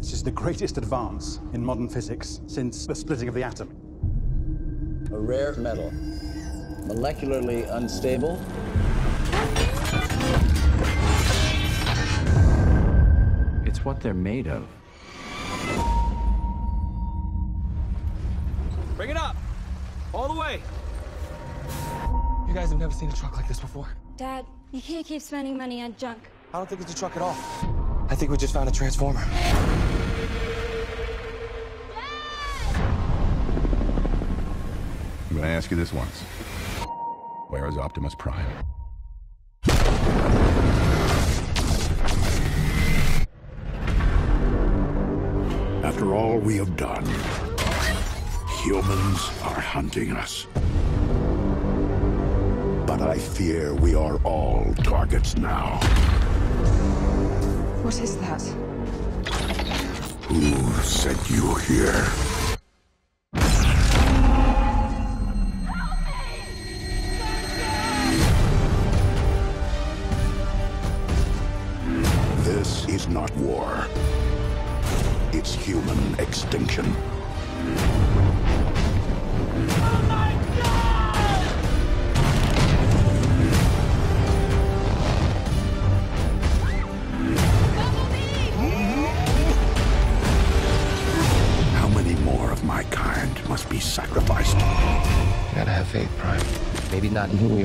This is the greatest advance in modern physics since the splitting of the atom. A rare metal, molecularly unstable. It's what they're made of. Bring it up! All the way! You guys have never seen a truck like this before. Dad, you can't keep spending money on junk. I don't think it's a truck at all. I think we just found a transformer. I'm gonna ask you this once. Where is Optimus Prime? After all we have done, humans are hunting us. I fear we are all targets now. What is that? Who sent you here? This is not war. It's human extinction. Sacrificed? You gotta have faith, Prime. Maybe not in who we